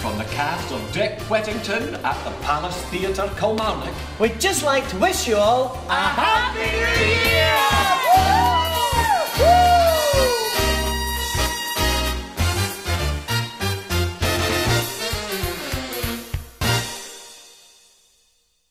from the cast of Dick Whittington at the Palace Theatre, Kilmarnock. We'd just like to wish you all a Happy